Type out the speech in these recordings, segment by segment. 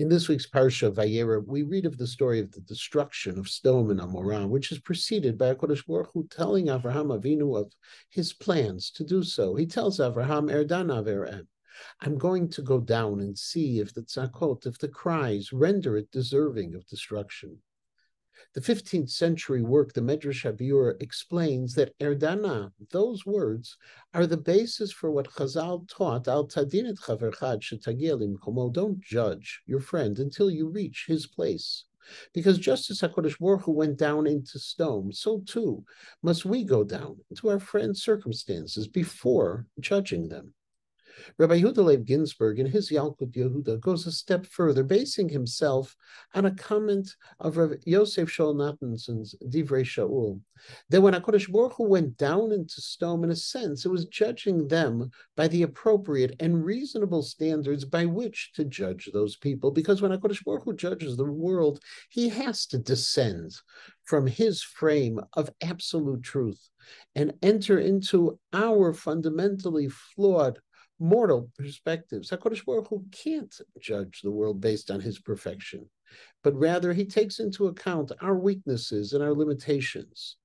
In this week's Parsha Vayera, we read of the story of the destruction of Sodom and Amorah, which is preceded by HaKadosh Baruch Hu telling Avraham Avinu of his plans to do so. He tells Avraham, Erdan Averem, I'm going to go down and see if the tzakot, if the cries render it deserving of destruction. The 15th century work, the Medrash Habiur, explains that Erdana, those words, are the basis for what Chazal taught, Al tadin et chavercha ad shetagia limkomo, don't judge your friend until you reach his place. Because just as HaKadosh Baruch Hu went down into stone, so too must we go down into our friends' circumstances before judging them. Rabbi Yehuda Leib Ginsburg, in his Yalkut Yehuda, goes a step further, basing himself on a comment of Rabbi Yosef Shaul Divrei Shaul, that when HaKadosh Baruch Hu went down into Sodom, in a sense, it was judging them by the appropriate and reasonable standards by which to judge those people. Because when HaKadosh Baruch Hu judges the world, he has to descend from his frame of absolute truth and enter into our fundamentally flawed mortal perspectives. HaKadosh Baruch Hu can't judge the world based on his perfection, but rather he takes into account our weaknesses and our limitations.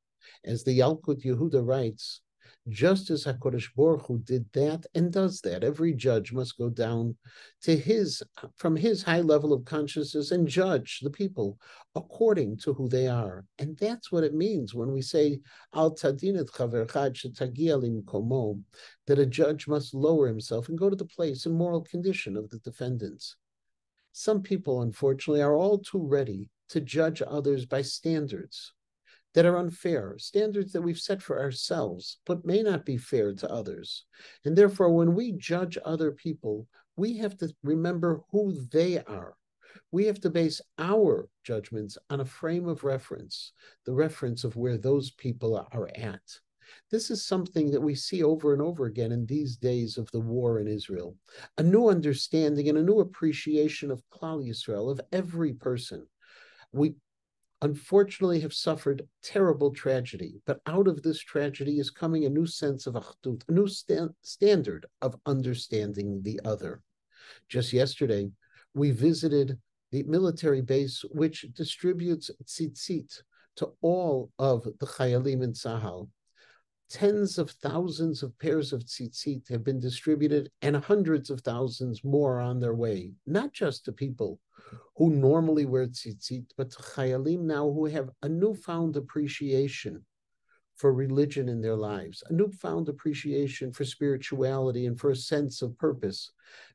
As the Yalkut Yehuda writes, just as Hakadosh Baruch Hu did that and does that, every judge must go down to his from his high level of consciousness and judge the people according to who they are. And that's what it means when we say Al Tadinet Komo, that a judge must lower himself and go to the place and moral condition of the defendants. Some people, unfortunately, are all too ready to judge others by standards that are unfair, standards that we've set for ourselves, but may not be fair to others. And therefore, when we judge other people, we have to remember who they are. We have to base our judgments on a frame of reference, the reference of where those people are at. This is something that we see over and over again in these days of the war in Israel. A new understanding and a new appreciation of Klal Yisrael, of every person. We unfortunately have suffered terrible tragedy. But out of this tragedy is coming a new sense of achdut, a new sta- standard of understanding the other. Just yesterday, we visited the military base which distributes tzitzit to all of the chayalim in Tzahal. Tens of thousands of pairs of tzitzit have been distributed, and hundreds of thousands more on their way, not just to people who normally wear tzitzit, but to chayalim now who have a newfound appreciation for religion in their lives, a newfound appreciation for spirituality and for a sense of purpose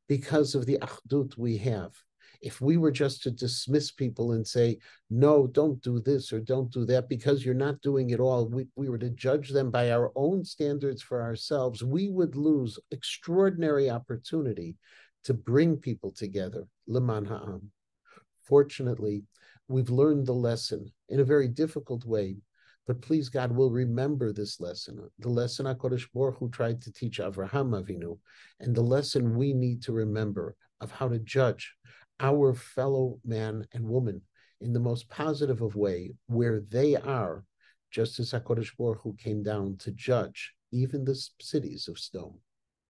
because of the achdut we have. If we were just to dismiss people and say, no, don't do this or don't do that because you're not doing it all, we, we were to judge them by our own standards for ourselves, we would lose extraordinary opportunity to bring people together. Leman Ha'am. Fortunately, we've learned the lesson in a very difficult way, but please God, we'll remember this lesson, the lesson HaKadosh Baruch Hu tried to teach Avraham Avinu, and the lesson we need to remember of how to judge our fellow man and woman in the most positive of way, where they are, just as HaKadosh Baruch Hu came down to judge even the cities of Sodom.